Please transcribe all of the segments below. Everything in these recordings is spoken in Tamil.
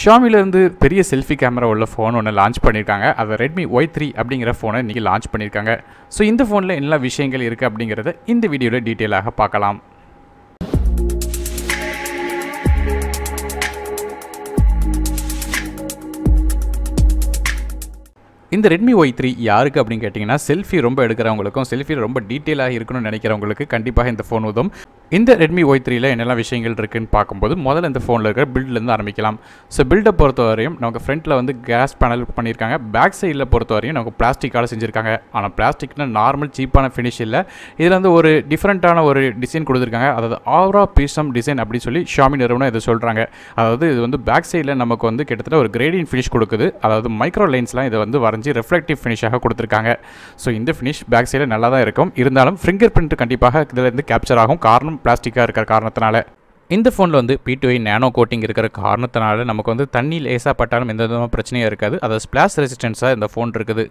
ஷாமிலேருந்து பெரிய செல்ஃபி கேமரா உள்ள ஃபோன் ஒன்று லான்ச் பண்ணியிருக்காங்க. அதை ரெட்மி ஒய் த்ரீ அப்படிங்கிற ஃபோனை இன்றைக்கி லான்ச் பண்ணியிருக்காங்க. ஸோ இந்த ஃபோனில் என்ன விஷயங்கள் இருக்குது அப்படிங்கிறத இந்த வீடியோவில் டீட்டெயிலாக பார்க்கலாம். இந்த ரெட்மி ஒய் த்ரீ யாருக்கு அப்படின்னு கேட்டிங்கன்னா செல்ஃபி ரொம்ப எடுக்கிறவங்களுக்கும் செல்ஃபி ரொம்ப டீட்டெயிலாக இருக்கணும்னு நினைக்கிறவங்களுக்கு கண்டிப்பாக இந்த ஃபோன் உதவும். இந்த ரெட்மி ஒய் த்ரீல என்னெல்லாம் விஷயங்கள் இருக்குன்னு பார்க்கும்போது முதல்ல இந்த ஃபோனில் இருக்கிற பில்ட்லேருந்து ஆரம்பிக்கலாம். ஸோ பில்டை பொறுத்தவரையும் நமக்கு ஃப்ரண்ட்டில் வந்து கேஸ் பேனல் பண்ணியிருக்காங்க. பேக் சைடில் பொறுத்தவரையும் நமக்கு பிளாஸ்டிக்கால் செஞ்சுருக்காங்க. ஆனால் பிளாஸ்டிக்னால் நார்மல் சீப்பான ஃபினிஷ் இல்லை. இதில் வந்து ஒரு டிஃப்ரெண்ட்டான ஒரு டிசைன் கொடுத்துருக்காங்க. அதாவது ஆவரா பீசம் டிசைன் அப்படின்னு சொல்லி ஷாமி நிறுவனம் இதை சொல்கிறாங்க அதாவது இது வந்து பேக் சைடில் நமக்கு வந்து கிட்டத்தட்ட ஒரு கிரேடியன் ஃபினிஷ் கொடுக்குது. அதாவது மைக்ரோ லைன்ஸ்லாம் இதை வந்து வர வரைஞ்சி ரெஃப்ளெக்டிவ் ஃபினிஷாக கொடுத்துருக்காங்க. ஸோ இந்த ஃபினிஷ் பேக் சைடில் நல்லா தான் இருக்கும். இருந்தாலும் ஃபிங்கர் பிரிண்ட் கண்டிப்பாக இதிலேருந்து கேப்சர் ஆகும். காரணம் பிளாஸ்டிக்காக இருக்கிற காரணத்தினால. இந்த ஃபோனில் வந்து P2i நேனோ கோட்டிங் இருக்கிற காரணத்தினால நமக்கு வந்து தண்ணி லேசாக பட்டாலும் எந்த விதமான பிரச்சனையும் இருக்காது. அதாவது ஸ்பிளாஷ் ரெசிஸ்டன்ஸாக இந்த ஃபோன் இருக்குது.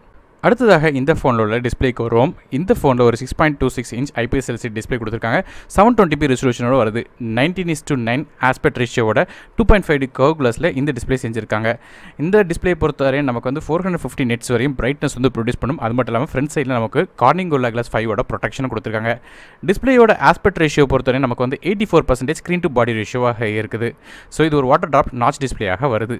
அடுத்ததாக இந்த ஃபோனில் உள்ள டிஸ்பிளேக்கு வருவோம். இந்த ஃபோனில் ஒரு six point two six inch IPS LC display கொடுத்துருக்காங்க. செவன் டுவெண்ட்டி பி ரெசல்யூஷனோட வருது. Nineteen is to nine aspect ரேஷியோட two point five D curve கிளாஸில் இந்த டிஸ்பிளே செஞ்சிருக்காங்க. இந்த டிஸ்பிளே பொறுத்தவரையும் நமக்கு வந்து ஃபோர் ஹண்ட்ரட் ஃபிஃப்டி நெட்ஸ் வரையும் பிரைட்னஸ் வந்து ப்ரொடியூஸ் பண்ணும். அது மட்டும் இல்லாமல் ஃப்ரண்ட் சைடில் நமக்கு கார்னிங் கோல்லா கிளாஸ் ஃபைவோட ப்ரொடெக்ஷன் கொடுத்துருக்காங்க. டிஸ்பிளேயோட ஆஸ்பெக்ட் ரேஷியோ பொறுத்தவரை நமக்கு வந்து eighty four percentage screen to body ரேஷியோவாக இருக்குது. ஸோ இது ஒரு வாட்டர் ட்ராப் நாச் டிஸ்பிளேயாக வருது.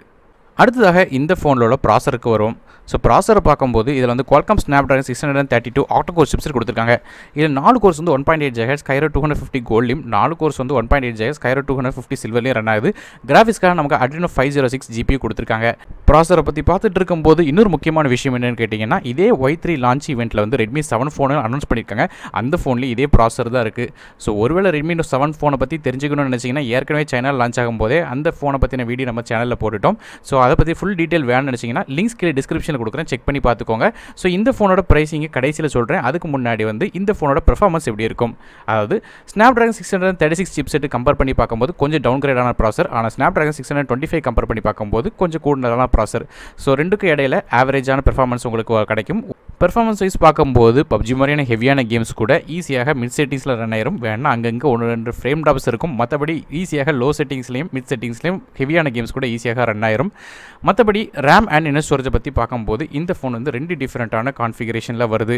அடுத்ததாக இந்த ஃபோனில் உள்ள ப்ராசருக்கு வரும். ஸோ ப்ராசரை பார்க்கும்போது இதில் வந்து Qualcomm Snapdragon six hundred and thirty two octo cores chips கொடுத்துருக்காங்க. இதில் நாலு கோர்ஸ் வந்து one point eight ஜெகஸ் Kryo two hundred fifty கோல்ட்லையும் நாலு கோர்ஸ் வந்து one point eight gigs Kryo two hundred fifty சில்வர்லையும் run ஆகுது. கிராஃபிக்ஸ்க்காக நமக்கு Adreno five zero six GB கொடுத்துருக்காங்க. ப்ராசரை பற்றி பார்த்துட்டு இருக்கும்போது இன்னொரு முக்கியமான விஷயம் என்னென்னு கேட்டிங்கன்னா இதே ஒய் த்ரீ லான்ச் இவெண்ட்டில் வந்து ரெட்மி செவன் ஃபோனு அனௌன்ஸ் பண்ணியிருக்காங்க. அந்த ஃபோன்லேயும் இதே ப்ராசர் தான் இருக்குது ஸோ ஒருவேளை ரெட்மி செவன் ஃபோனை பற்றி தெரிஞ்சுக்கணும்னு நினச்சிங்கன்னா ஏற்கனவே சேனல் லான்ச் ஆகும்போதே அந்த ஃபோனை பற்றின வீடியோ நம்ம சேனலில் போட்டுட்டோம். ஸோ அதை பற்றி ஃபுல் டீட்டெயில் வேணும்னு நினச்சிங்கன்னா லிங்க்ஸ் கீழே டிஸ்கிரிப்ஷனில் கொடுக்குறேன். செக் பண்ணி பார்த்துக்கோங்க. ஸோ இந்த ஃபோனோட ப்ரைஸிங்க கடைசியில் சொல்கிறேன் அதுக்கு முன்னாடி வந்து இந்த ஃபோனோட பெர்ஃபார்மன்ஸ் எப்படி இருக்கும்? அதாவது Snapdragon six hundred thirty six chip set compare பண்ணி பார்க்கும்போது கொஞ்சம் டவுன் கிரேடான ப்ராசர் ஆனால் Snapdragon six hundred twenty five compare பண்ணி பார்க்கும்போது கொஞ்சம் கூடுதலான ப்ராசர் ஸோ ரெண்டுக்கும் இடையில ஆவரேஜான பெர்ஃபார்மன்ஸ் உங்களுக்கு கிடைக்கும். பெர்ஃபார்மன்ஸ் வைஸ் பார்க்கும்போது பப்ஜி மாதிரியான ஹெவியான கேம்ஸ் கூட ஈஸியாக மிட் செட்டிங்ஸில் ரன் ஆயிரும். வேணா அங்கங்கே ஒன்று ரெண்டு ஃப்ரேம் டாப்ஸ் இருக்கும். மற்றபடி ஈஸியாக லோ செட்டிங்ஸ்லையும் மிட் செட்டிங்ஸ்லேயும் ஹெவியான கேம்ஸ் கூட ஈஸியாக ரன் ஆயிரும். மற்றபடி ரேம் அண்ட் இன்னர் ஸ்டோரேஜை பற்றி பார்க்கும்போது இந்த ஃபோன் வந்து ரெண்டு டிஃப்ரெண்ட்டான கான்ஃபிகரேஷனில் வருது.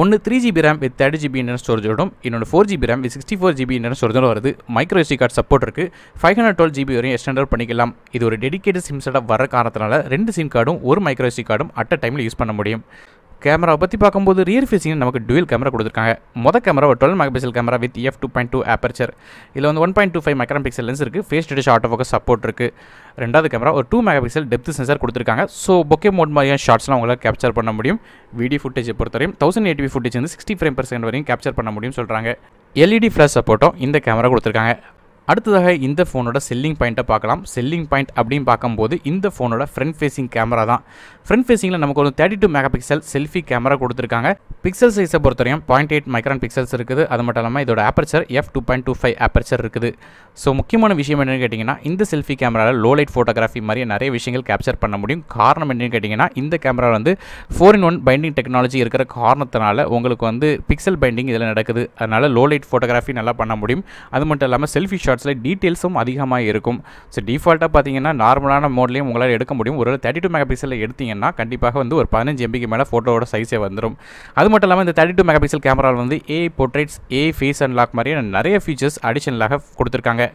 ஒன்று three GB RAM with thirty GB internal ஸ்டோரேஜோடும் இன்னொன்று four GB RAM with sixty four GB internal ஸ்டோரேஜோட வருது. மைக்ரோ எஸ்டி கார்டு சப்போர்ட் இருக்குது ஃபைவ் ஹண்ட்ரட் டுவெல் ஜிபி வரையும் எக்ஸ்டெண்டர் பண்ணிக்கலாம். இது ஒரு டெடிகேட்டட் சிம் செட்டப் வர காரணத்தினால ரெண்டு சிம் கார்டும் ஒரு மைக்ரோ எஸ்டி கார்டும் அட் அ டைமில் யூஸ் பண்ண முடியும். கேமராவை பற்றி பார்க்கும்போது ரியர் ஃபேஸிங் நமக்கு டுவெல் கேமரா கொடுத்துருக்காங்க. மொதல் கேமரா ஒரு twelve mega pixel camera with F two point two aperture இதில் வந்து one point two five micro pixel lens இருக்குது phase detection auto focus support இருக்குது ரெண்டாவது கேமரா ஒரு two mega pixel depth sensor கொடுத்துருக்காங்க. ஸோ பொக்கே மோட் மாதிரியான ஷார்ட்ஸ்லாம் உங்களால் கேப்சர் பண்ண முடியும். வீடியோ ஃபுட்டேஜை பொறுத்தவரையும் தௌசண்ட் எயிட்டி ஃபுட்டேஜ் வந்து சிக்ஸ்டி ஃப்ரேம் பர்சன்ட் வரையும் கேப்சர் பண்ண முடியும்னு சொல்கிறாங்க எல்இடி ஃப்ளாஷ் சப்போர்ட்டும் இந்த கேமரா கொடுத்துருக்காங்க. அடுத்ததாக இந்த ஃபோனோட செல்லிங் பாயிண்ட்டை பார்க்கலாம். செல்லிங் பாயிண்ட் அப்படின்னு பார்க்கும்போது இந்த ஃபோனோட ஃப்ரண்ட் ஃபேஸிங் கேமரா தான். ஃப்ரண்ட் ஃபேஸிங்கில் நமக்கு ஒரு thirty two mega pixel selfie camera கொடுத்துருக்காங்க பிக்சல் சைஸை பொறுத்தவரையும் பாயிண்ட் எயிட் மைக்ரான் பிக்சல்ஸ் இருக்குது. அது மட்டும் இல்லாமல் இதோட aperture F two point two five aperture இருக்குது. ஸோ முக்கியமான விஷயம் என்னென்னு கேட்டிங்கன்னா இந்த செல்ஃபி கேமராவில் லோ லைட் ஃபோட்டோகிராஃபி மாதிரி நிறைய விஷயங்கள் கேப்சர் பண்ண முடியும். காரணம் என்னென்னு கேட்டிங்கன்னா இந்த கேமரா வந்து four in one binding technology இருக்கிற காரணத்தினால உங்களுக்கு வந்து பிக்சல் பைண்டிங் இதில் நடக்குது. அதனால் லோ லைட் ஃபோட்டோகிராஃபி நல்லா பண்ண முடியும். அது மட்டும் இல்லாமல் செல்ஃபி ஷாட் கார்ட்ஸில் டீட்டெயில்ஸும் அதிகமாக இருக்கும். ஸோ டிஃபால்ட்டாக பார்த்தீங்கன்னா நார்மலான மோட்லேயும் உங்களால் எடுக்க முடியும். ஒரு தேர்ட்டி டூ மெகா பிக்சலில் எடுத்தீங்கன்னா கண்டிப்பாக வந்து ஒரு பதினஞ்சு எம்பிக்கு மேலே ஃபோட்டோவோட சைஸே வந்துடும் அது மட்டும் இல்லாமல் இந்த தேர்ட்டி டூ மெகா பிக்சல் கேமராவில் வந்து A portraits A face and lock மாதிரியான நிறைய ஃபீச்சர்ஸ் அடிஷனலாக கொடுத்துருக்காங்க.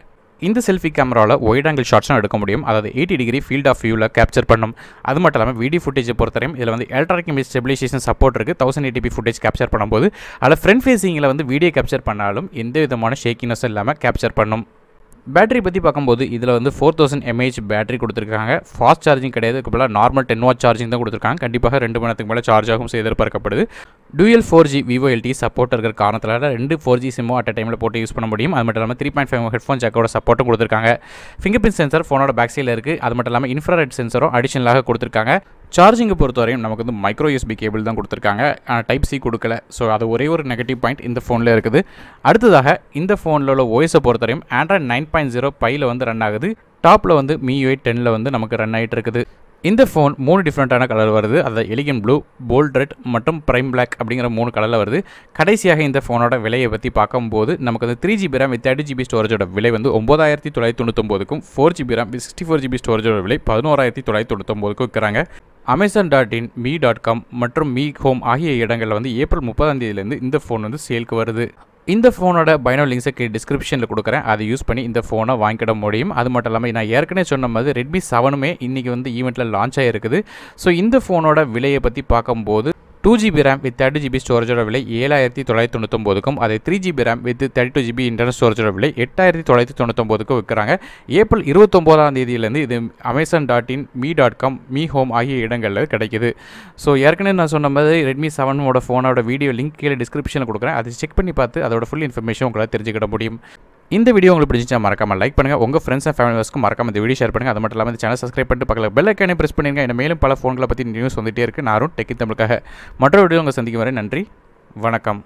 இந்த செல்ஃபி கேமராவில் ஒயிட் ஆங்கிள் ஷாட்ஸும் எடுக்க முடியும். அதாவது எயிட்டி டிகிரி ஃபீல்ட் ஆஃப் வியூவில் கேப்சர் பண்ணும். அது மட்டும் இல்லாமல் வீடியோ ஃபுட்டேஜை பொறுத்தவரையும் இதில் வந்து எலக்ட்ரானிக் இமேஜ் ஸ்டெபிலைசேஷன் சப்போர்ட் இருக்குது thousand eighty P footage capture பண்ணும்போது. அதில் ஃப்ரண்ட் ஃபேஸிங்கில் வந்து வீடியோ கேப்சர் பண்ணாலும் எந்த விதமான ஷேக்கினஸும் இல்லாமல் கேப்சர் பண்ணும். பேட்டரி பற்றி பார்க்கும்போது இதில் வந்து ஃபோர் தௌசண்ட் எம்ஏஹெச் பேட்டரி கொடுத்துருக்காங்க. ஃபாஸ்ட் சார்ஜிங் கிடையாது. இப்போலாம் நார்மல் டென் வாட் சார்ஜிங் தான் கொடுத்துருக்காங்க. கண்டிப்பாக ரெண்டு மணி நேரத்துக்கு மேலே சார்ஜ் ஆகும் எதிர்பார்க்கப்படுது dual four G VoLTE support இருக்கிற காரணத்தில் ரெண்டு ஃபோர் ஜி சிம்மோ அட் டைமில் போட்டு யூஸ் பண்ண முடியும். அது மட்டும் இல்லாமல் த்ரீ பாயிண்ட் ஃபைவ் ஹெட்ஃபோன் ஜாக்கோட சப்போர்ட்டும் கொடுத்துருக்காங்க. ஃபிங்கர் பிரிண்ட் சென்சர் ஃபோனோட பேக் சைடில் இருக்குது அது மட்டும் இல்லாமல் இன்ஃப்ராரெட் சென்சரும் அடிஷனலாக கொடுத்துருக்காங்க. சார்ஜிங்கை பொறுத்தவரையும் நமக்கு வந்து மைக்ரோ யூஎஸ்பி கேபிள் தான் கொடுத்துருக்காங்க. ஆனால் டைப் சி கொடுக்கல. ஸோ அது ஒரே ஒரு நெகட்டிவ் பாயிண்ட் இந்த ஃபோனில் இருக்குது. அடுத்ததாக இந்த ஃபோனில் உள்ள ஓஎஸை பொறுத்தவரையும் ஆண்ட்ராய்ட் நைன் பாயிண்ட் ஜீரோ பையில் வந்து ரன் ஆகுது. டாப்பில் வந்து மியூஐ டெனில் வந்து நமக்கு ரன் ஆகிட்டு இருக்குது. இந்த ஃபோன் மூணு டிஃப்ரெண்ட்டான கலர் வருது. அதாவது எலிகன் ப்ளூ போல்ட் ரெட் மற்றும் பிரைம் பிளாக் அப்படிங்கிற மூணு கலரில் வருது. கடைசியாக இந்த ஃபோனோட விலையை பற்றி பார்க்கும்போது நமக்கு வந்து three GB RAM with thirty GB ஸ்டோரேஜோட விலை வந்து ஒம்பதாயிரத்தி தொள்ளாயிரத்தி தொண்ணூத்தொம்போதுக்கும் four GB RAM sixty four GB ஸ்டோரேஜோட விலை பதினோராயிரத்தி தொள்ளாயிரத்தி தொண்ணூத்தொம்போதுக்கும் இருக்கிறாங்க Amazon dot in Mi dot com மற்றும் மீ ஹோம் ஆகிய இடங்களில் வந்து ஏப்ரல் முப்பதாம் தேதியிலேருந்து இந்த ஃபோன் வந்து சேல்க்கு வருது. இந்த ஃபோனோட பைனோ லிங்க்ஸை டிஸ்கிரிப்ஷனில் கொடுக்குறேன். அதை யூஸ் பண்ணி இந்த ஃபோனை வாங்கிட முடியும். அது மட்டும் இல்லாமல் நான் ஏற்கனவே சொன்ன மாதிரி ரெட்மி செவனுமே இன்றைக்கி வந்து ஈவெண்ட்டில் லான்ச் ஆகிருக்குது ஸோ இந்த ஃபோனோட விலையை பற்றி பார்க்கும்போது two GB RAM with thirty GB ஸ்டோரேஜோட விலை ஏழாயிரத்தி தொள்ளாயிரத்தி தொண்ணூத்தொம்போதுக்கும் அதே three GB RAM with thirty two GB internal ஸ்டோரேஜோட விலை எட்டாயிரத்தி தொள்ளாயிரத்தி தொண்ணூத்தொம்போதுக்கும் விற்கிறாங்க. ஏப்ரல் இருபத்தொம்போதாம் தேதியிலேருந்து இது Amazon dot in Mi dot com Mi home ஆகிய இடங்களில் கிடைக்குது. ஸோ ஏற்கனவே நான் சொன்ன மாதிரி ரெட்மி செவனோட ஃபோனோட வீடியோ லிங்க் கீழே டிஸ்கிரிப்ஷனில் கொடுக்குறேன். அதை செக் பண்ணி பார்த்து அதோட ஃபுல் இன்ஃபர்மேஷன் உங்களால் தெரிஞ்சுக்கிட முடியும். இந்த வீடியோ உங்களுக்கு பிடிச்சிச்சா மறக்காம லைக் பண்ணுங்கள் உங்கள் ஃப்ரெண்ட்ஸ் அண்ட் ஃபேமிலிஸ்க்கும் மறக்காம இந்த வீடியோ ஷேர் பண்ணுங்கள் அது மட்டும் இல்லாமல் இந்த சேனல் சப்ஸ்கிரைப் பண்ணிட்டு பக்கத்தில் பெல் ஐக்கானே ப்ரெஸ் பண்ணிருங்க. என்ன மேலும் பல ஃபோன்களை பற்றி நியூஸ் வந்துகிட்டே இருக்குது நானும் டெக்கி தமிழுக்காக மற்றொரு வீடியோ உங்கள் சந்திக்கும் வரை நன்றி. வணக்கம்.